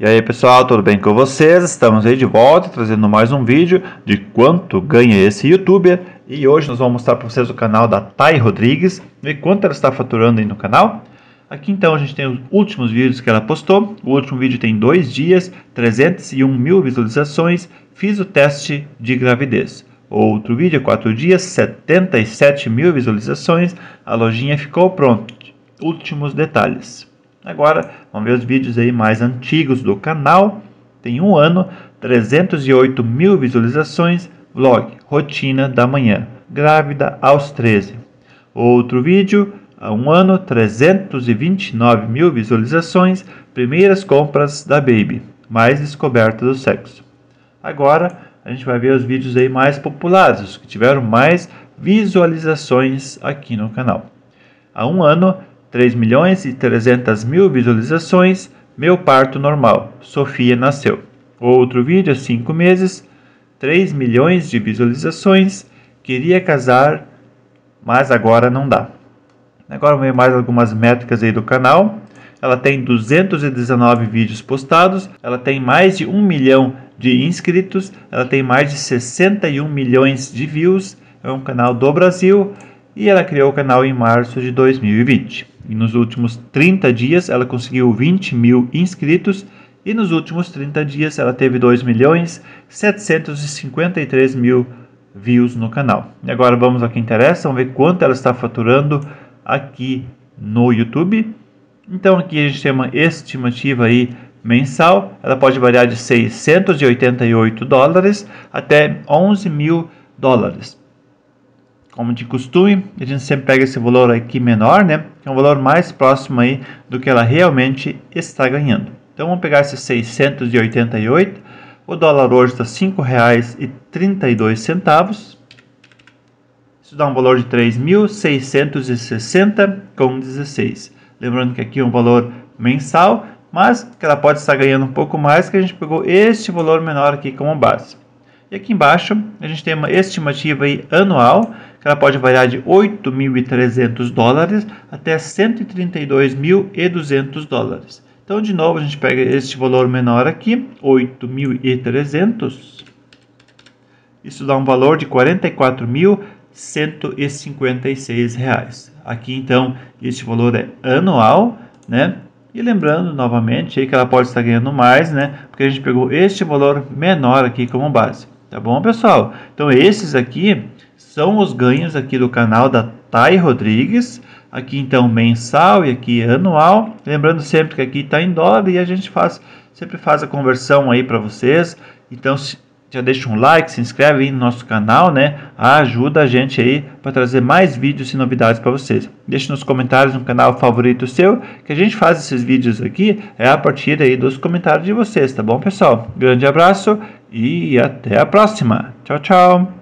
E aí pessoal, tudo bem com vocês? Estamos aí de volta trazendo mais um vídeo de quanto ganha esse youtuber e hoje nós vamos mostrar para vocês o canal da Thay Rodrigues e quanto ela está faturando aí no canal. Aqui então a gente tem os últimos vídeos que ela postou, o último vídeo tem dois dias, 301 mil visualizações, fiz o teste de gravidez. Outro vídeo, quatro dias, 77 mil visualizações, a lojinha ficou pronta. Últimos detalhes. Agora, vamos ver os vídeos aí mais antigos do canal. Tem um ano, 308 mil visualizações. Vlog, rotina da manhã. Grávida aos 13. Outro vídeo, há um ano, 329 mil visualizações. Primeiras compras da Baby. Mais descoberta do sexo. Agora, a gente vai ver os vídeos aí mais populares, os que tiveram mais visualizações aqui no canal. Há um ano, 3 milhões e 300 mil visualizações, meu parto normal, Sofia nasceu. Outro vídeo, 5 meses, 3 milhões de visualizações, queria casar, mas agora não dá. Agora vem mais algumas métricas aí do canal. Ela tem 219 vídeos postados, ela tem mais de 1 milhão de inscritos, ela tem mais de 61 milhões de views, é um canal do Brasil e ela criou o canal em março de 2020. E nos últimos 30 dias ela conseguiu 20 mil inscritos e nos últimos 30 dias ela teve 2 milhões 753 mil views no canal. E agora vamos ao que interessa, vamos ver quanto ela está faturando aqui no YouTube. Então aqui a gente tem uma estimativa aí mensal, ela pode variar de 688 dólares até 11 mil dólares como de costume, a gente sempre pega esse valor aqui menor, né? Que é um valor mais próximo aí do que ela realmente está ganhando. Então vamos pegar esses 688. O dólar hoje está R$ 5,32. Isso dá um valor de 3.660,16. Lembrando que aqui é um valor mensal, mas que ela pode estar ganhando um pouco mais, que a gente pegou este valor menor aqui como base. E aqui embaixo a gente tem uma estimativa anual que ela pode variar de 8.300 dólares até 132.200 dólares. Então, de novo, a gente pega este valor menor aqui, 8.300. Isso dá um valor de 44.156 reais. Aqui, então, este valor é anual, né? E lembrando novamente aí que ela pode estar ganhando mais, né? Porque a gente pegou este valor menor aqui como base. Tá bom, pessoal? Então, esses aqui são os ganhos aqui do canal da Thay Rodrigues. Aqui então mensal e aqui anual. Lembrando sempre que aqui está em dólar e a gente faz sempre faz a conversão aí para vocês. Então já deixa um like, se inscreve aí no nosso canal, né? Ajuda a gente aí para trazer mais vídeos e novidades para vocês. Deixe nos comentários um canal favorito seu, que a gente faz esses vídeos aqui é a partir aí dos comentários de vocês, tá bom, pessoal? Grande abraço e até a próxima. Tchau, tchau.